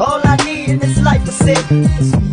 All I need in this life is it.